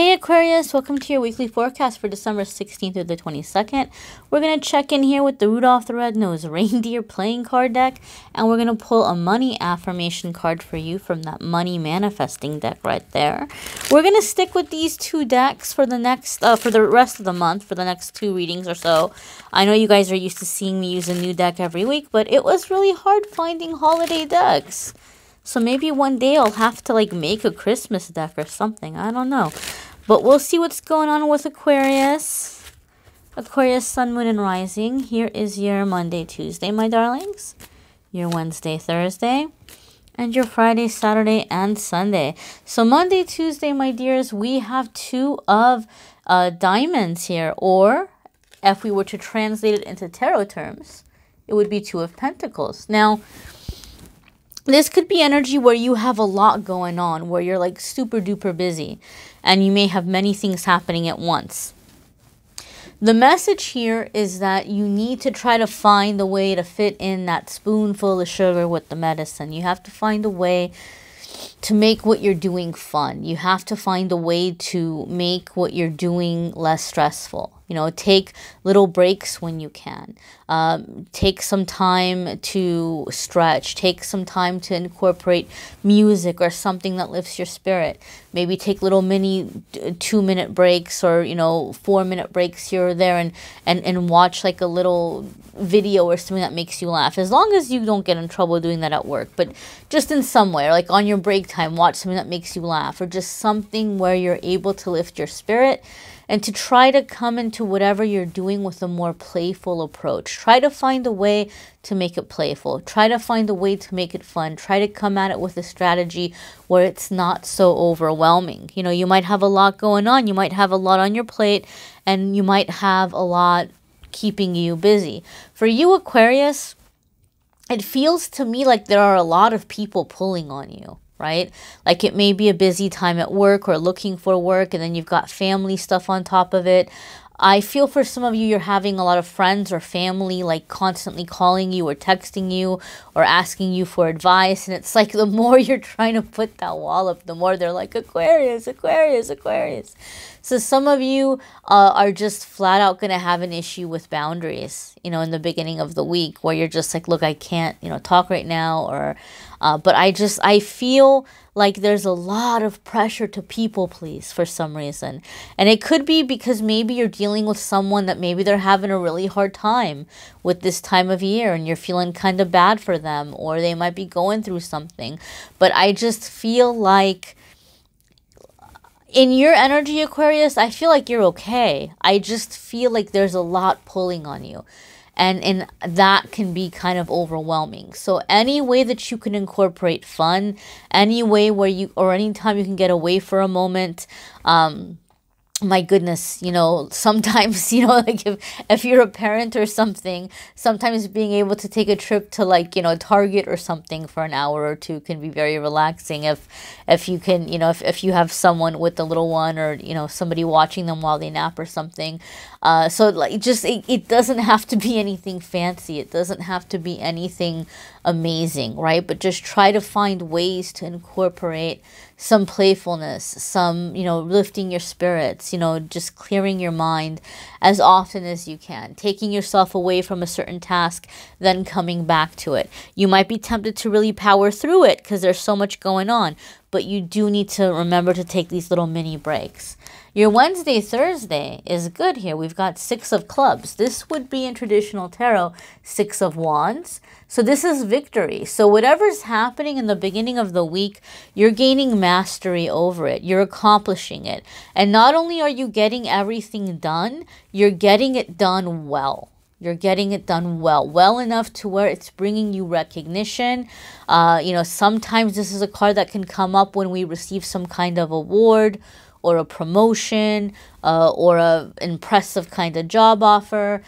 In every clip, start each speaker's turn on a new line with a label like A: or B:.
A: Hey Aquarius, welcome to your weekly forecast for December 16th through the 22nd. We're going to check in here with the Rudolph the Red-Nosed Reindeer playing card deck, and we're going to pull a money affirmation card for you from that money manifesting deck right there. We're going to stick with these two decks for the next, uh, for the rest of the month, for the next two readings or so. I know you guys are used to seeing me use a new deck every week, but it was really hard finding holiday decks. So maybe one day I'll have to like make a Christmas deck or something. I don't know. But we'll see what's going on with Aquarius. Aquarius, Sun, Moon, and Rising. Here is your Monday, Tuesday, my darlings. Your Wednesday, Thursday. And your Friday, Saturday, and Sunday. So Monday, Tuesday, my dears, we have two of uh, diamonds here. Or if we were to translate it into tarot terms, it would be two of pentacles. Now, this could be energy where you have a lot going on, where you're like super duper busy and you may have many things happening at once. The message here is that you need to try to find a way to fit in that spoonful of sugar with the medicine. You have to find a way to make what you're doing fun. You have to find a way to make what you're doing less stressful. You know, take little breaks when you can. Um, take some time to stretch. Take some time to incorporate music or something that lifts your spirit. Maybe take little mini two minute breaks or, you know, four minute breaks here or there and, and, and watch like a little video or something that makes you laugh. As long as you don't get in trouble doing that at work, but just in some way, like on your break time, watch something that makes you laugh or just something where you're able to lift your spirit and to try to come into whatever you're doing with a more playful approach. Try to find a way to make it playful. Try to find a way to make it fun. Try to come at it with a strategy where it's not so overwhelming. You know, you might have a lot going on, you might have a lot on your plate, and you might have a lot keeping you busy. For you, Aquarius, it feels to me like there are a lot of people pulling on you right? Like it may be a busy time at work or looking for work, and then you've got family stuff on top of it. I feel for some of you, you're having a lot of friends or family like constantly calling you or texting you or asking you for advice. And it's like the more you're trying to put that wall up, the more they're like, Aquarius, Aquarius, Aquarius. So some of you uh, are just flat out going to have an issue with boundaries, you know, in the beginning of the week where you're just like, look, I can't, you know, talk right now or uh, but I just, I feel like there's a lot of pressure to people please for some reason. And it could be because maybe you're dealing with someone that maybe they're having a really hard time with this time of year and you're feeling kind of bad for them or they might be going through something. But I just feel like in your energy, Aquarius, I feel like you're okay. I just feel like there's a lot pulling on you and and that can be kind of overwhelming. So any way that you can incorporate fun any way where you or anytime you can get away for a moment um my goodness, you know, sometimes, you know, like if, if you're a parent or something, sometimes being able to take a trip to like, you know, Target or something for an hour or two can be very relaxing if if you can, you know, if, if you have someone with the little one or, you know, somebody watching them while they nap or something. Uh, so like just it, it doesn't have to be anything fancy. It doesn't have to be anything amazing, right? But just try to find ways to incorporate some playfulness, some, you know, lifting your spirits, you know, just clearing your mind as often as you can, taking yourself away from a certain task, then coming back to it. You might be tempted to really power through it because there's so much going on, but you do need to remember to take these little mini breaks. Your Wednesday, Thursday is good here. We've got Six of Clubs. This would be in traditional tarot, Six of Wands. So this is victory. So whatever's happening in the beginning of the week, you're gaining mastery over it. You're accomplishing it. And not only are you getting everything done, you're getting it done well. You're getting it done well, well enough to where it's bringing you recognition. Uh, you know, sometimes this is a card that can come up when we receive some kind of award or a promotion uh, or a impressive kind of job offer.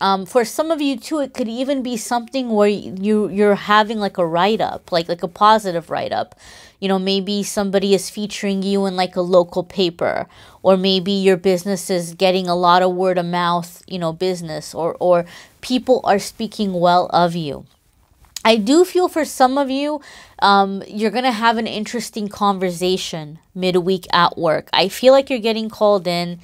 A: Um, for some of you too, it could even be something where you you're having like a write up, like like a positive write up. You know, maybe somebody is featuring you in like a local paper, or maybe your business is getting a lot of word of mouth, you know, business, or or people are speaking well of you. I do feel for some of you, um, you're going to have an interesting conversation midweek at work. I feel like you're getting called in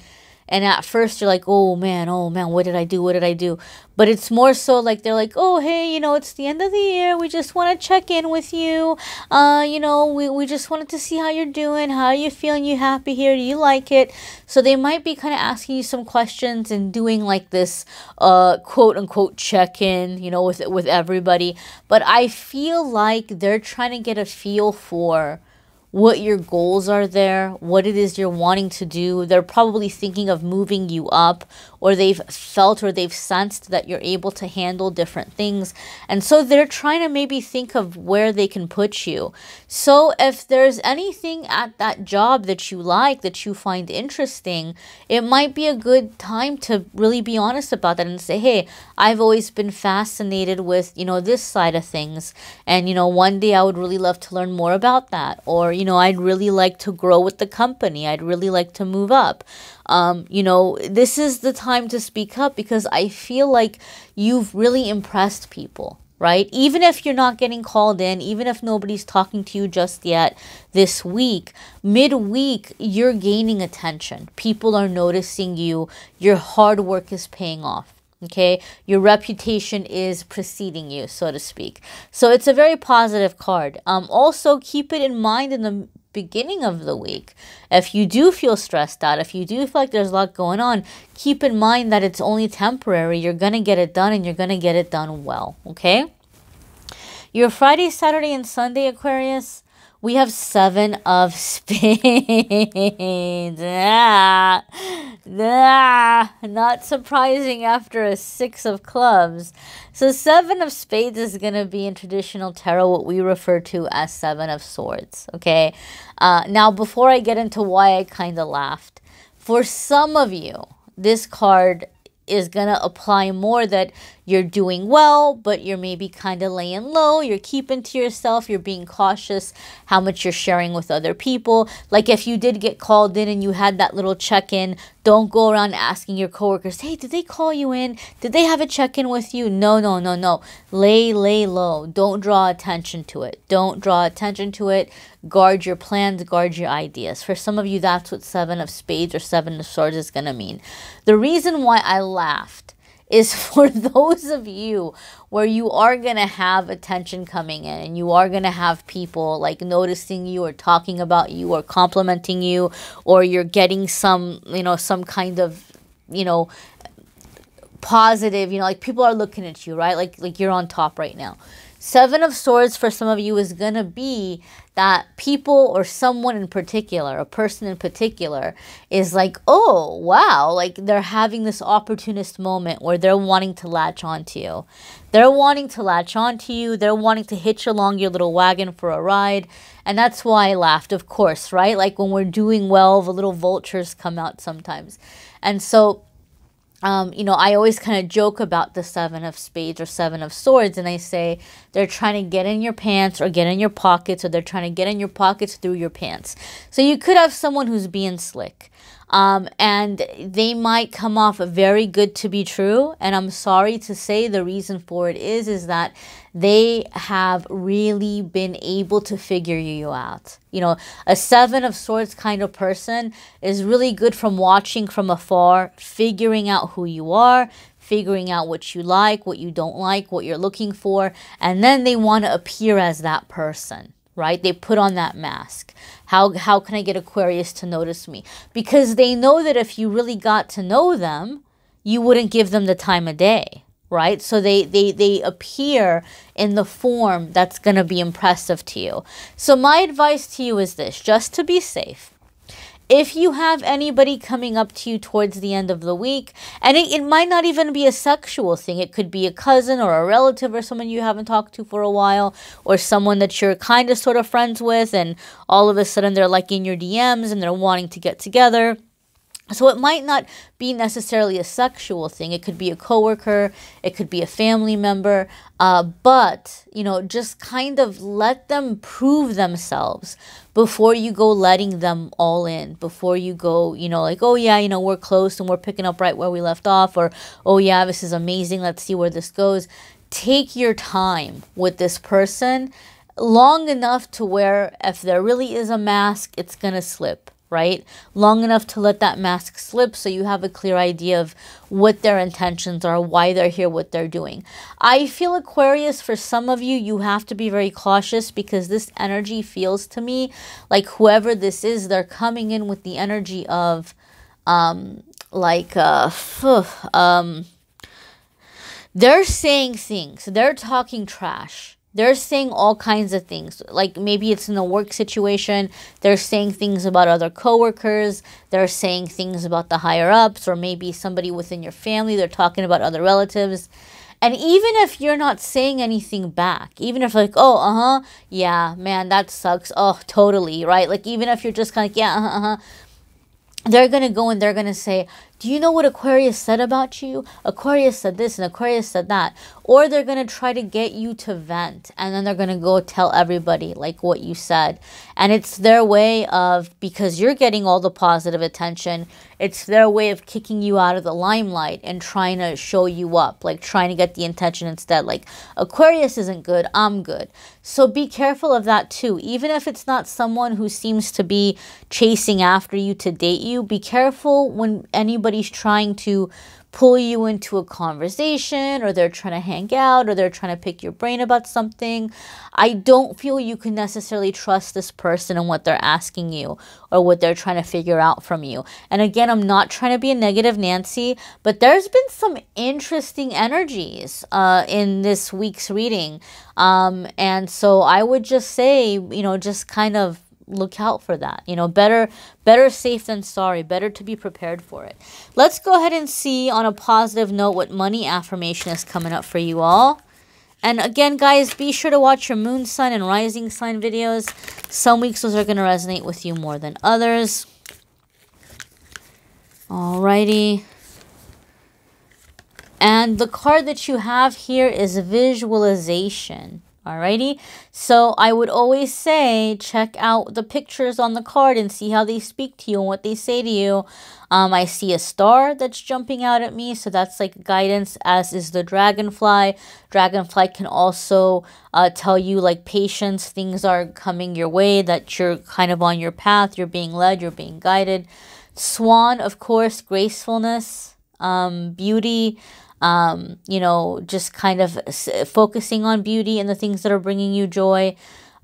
A: and at first you're like, oh man, oh man, what did I do? What did I do? But it's more so like they're like, oh hey, you know, it's the end of the year. We just want to check in with you. Uh, you know, we, we just wanted to see how you're doing. How are you feeling? You happy here? Do you like it? So they might be kind of asking you some questions and doing like this uh quote unquote check in, you know, with with everybody. But I feel like they're trying to get a feel for what your goals are there, what it is you're wanting to do. They're probably thinking of moving you up, or they've felt or they've sensed that you're able to handle different things. And so they're trying to maybe think of where they can put you. So if there's anything at that job that you like, that you find interesting, it might be a good time to really be honest about that and say, hey, I've always been fascinated with, you know, this side of things. And, you know, one day I would really love to learn more about that. Or, you know, I'd really like to grow with the company. I'd really like to move up. Um, you know, this is the time to speak up because I feel like you've really impressed people right? Even if you're not getting called in, even if nobody's talking to you just yet this week, midweek, you're gaining attention. People are noticing you. Your hard work is paying off. Okay, your reputation is preceding you, so to speak. So it's a very positive card. Um, also, keep it in mind in the beginning of the week. If you do feel stressed out, if you do feel like there's a lot going on, keep in mind that it's only temporary. You're going to get it done and you're going to get it done well. Okay. Your Friday, Saturday, and Sunday, Aquarius, we have seven of spades. ah, ah, not surprising after a six of clubs. So seven of spades is going to be in traditional tarot what we refer to as seven of swords. Okay. Uh, now, before I get into why I kind of laughed, for some of you, this card is going to apply more that you're doing well, but you're maybe kind of laying low. You're keeping to yourself. You're being cautious how much you're sharing with other people. Like if you did get called in and you had that little check in, don't go around asking your coworkers, hey, did they call you in? Did they have a check in with you? No, no, no, no. Lay, lay low. Don't draw attention to it. Don't draw attention to it. Guard your plans, guard your ideas. For some of you, that's what Seven of Spades or Seven of Swords is going to mean. The reason why I laughed is for those of you where you are going to have attention coming in and you are going to have people like noticing you or talking about you or complimenting you or you're getting some, you know, some kind of, you know, positive, you know, like people are looking at you, right? Like like you're on top right now. Seven of Swords for some of you is going to be that people or someone in particular, a person in particular, is like, oh, wow, like they're having this opportunist moment where they're wanting to latch onto you. They're wanting to latch onto you. They're wanting to hitch along your little wagon for a ride. And that's why I laughed, of course, right? Like when we're doing well, the little vultures come out sometimes. And so um, you know, I always kind of joke about the seven of spades or seven of swords, and I say they're trying to get in your pants or get in your pockets, or they're trying to get in your pockets through your pants. So you could have someone who's being slick. Um, and they might come off very good to be true. And I'm sorry to say the reason for it is, is that they have really been able to figure you out. You know, a seven of swords kind of person is really good from watching from afar, figuring out who you are, figuring out what you like, what you don't like, what you're looking for, and then they want to appear as that person right? They put on that mask. How, how can I get Aquarius to notice me? Because they know that if you really got to know them, you wouldn't give them the time of day, right? So they, they, they appear in the form that's going to be impressive to you. So my advice to you is this, just to be safe, if you have anybody coming up to you towards the end of the week, and it, it might not even be a sexual thing, it could be a cousin or a relative or someone you haven't talked to for a while, or someone that you're kind of sort of friends with, and all of a sudden they're like in your DMs and they're wanting to get together. So it might not be necessarily a sexual thing. It could be a coworker, it could be a family member, uh, but you know, just kind of let them prove themselves before you go letting them all in. Before you go, you know, like, oh yeah, you know, we're close and we're picking up right where we left off, or oh yeah, this is amazing. Let's see where this goes take your time with this person long enough to where if there really is a mask, it's going to slip right? Long enough to let that mask slip so you have a clear idea of what their intentions are, why they're here, what they're doing. I feel Aquarius, for some of you, you have to be very cautious because this energy feels to me like whoever this is, they're coming in with the energy of, um, like, uh, um, they're saying things, they're talking trash they're saying all kinds of things. Like maybe it's in a work situation, they're saying things about other coworkers, they're saying things about the higher ups, or maybe somebody within your family, they're talking about other relatives. And even if you're not saying anything back, even if like, oh, uh huh, yeah, man, that sucks. Oh, totally, right? Like even if you're just kind of, like, yeah, uh huh, uh-huh, they're gonna go and they're gonna say, do you know what Aquarius said about you? Aquarius said this and Aquarius said that. Or they're going to try to get you to vent and then they're going to go tell everybody like what you said. And it's their way of, because you're getting all the positive attention, it's their way of kicking you out of the limelight and trying to show you up, like trying to get the attention instead. Like, Aquarius isn't good, I'm good. So be careful of that too. Even if it's not someone who seems to be chasing after you to date you, be careful when anybody somebody's trying to pull you into a conversation or they're trying to hang out or they're trying to pick your brain about something. I don't feel you can necessarily trust this person and what they're asking you or what they're trying to figure out from you. And again, I'm not trying to be a negative Nancy, but there's been some interesting energies uh, in this week's reading. Um, and so I would just say, you know, just kind of look out for that. You know, better better safe than sorry. Better to be prepared for it. Let's go ahead and see on a positive note what money affirmation is coming up for you all. And again, guys, be sure to watch your moon sign and rising sign videos. Some weeks those are going to resonate with you more than others. Alrighty. And the card that you have here is visualization. Alrighty, so I would always say check out the pictures on the card and see how they speak to you and what they say to you. Um, I see a star that's jumping out at me, so that's like guidance, as is the dragonfly. Dragonfly can also uh, tell you like patience, things are coming your way, that you're kind of on your path, you're being led, you're being guided. Swan, of course, gracefulness, um, beauty um, you know, just kind of focusing on beauty and the things that are bringing you joy.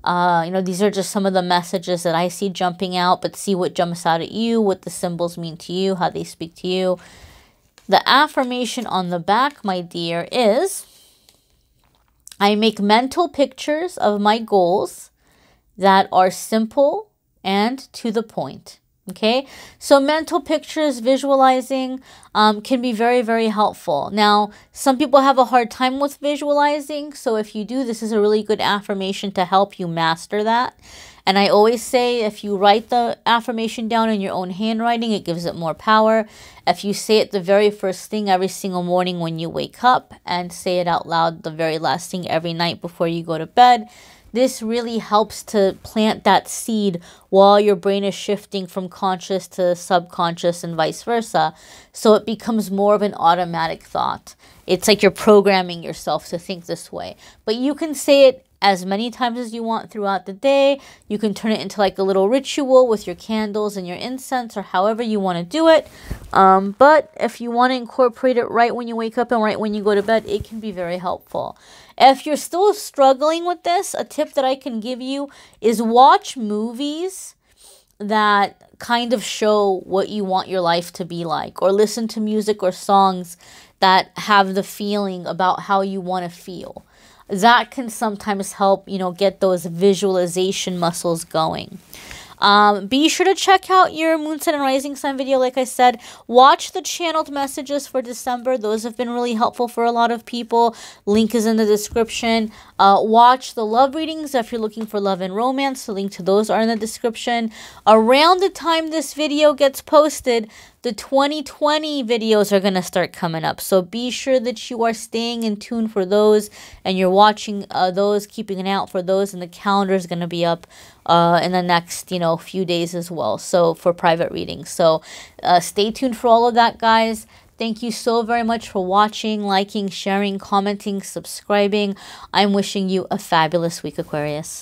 A: Uh, you know, these are just some of the messages that I see jumping out, but see what jumps out at you, what the symbols mean to you, how they speak to you. The affirmation on the back, my dear, is I make mental pictures of my goals that are simple and to the point. Okay, so mental pictures, visualizing um, can be very, very helpful. Now, some people have a hard time with visualizing, so if you do, this is a really good affirmation to help you master that. And I always say if you write the affirmation down in your own handwriting, it gives it more power. If you say it the very first thing every single morning when you wake up and say it out loud the very last thing every night before you go to bed, this really helps to plant that seed while your brain is shifting from conscious to subconscious and vice versa. So it becomes more of an automatic thought. It's like you're programming yourself to think this way. But you can say it as many times as you want throughout the day. You can turn it into like a little ritual with your candles and your incense or however you want to do it. Um, but if you want to incorporate it right when you wake up and right when you go to bed, it can be very helpful. If you're still struggling with this, a tip that I can give you is watch movies that kind of show what you want your life to be like, or listen to music or songs that have the feeling about how you want to feel. That can sometimes help, you know, get those visualization muscles going. Um, be sure to check out your Moon Sign and Rising Sun video. Like I said, watch the channeled messages for December. Those have been really helpful for a lot of people. Link is in the description. Uh, watch the love readings if you're looking for love and romance. The link to those are in the description. Around the time this video gets posted, the 2020 videos are going to start coming up. So be sure that you are staying in tune for those and you're watching uh, those, keeping an eye out for those, and the calendar is going to be up uh, in the next you know few days as well. So for private readings. So uh, stay tuned for all of that, guys. Thank you so very much for watching, liking, sharing, commenting, subscribing. I'm wishing you a fabulous week, Aquarius.